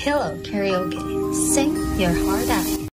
Pillow Karaoke. Sing your heart out.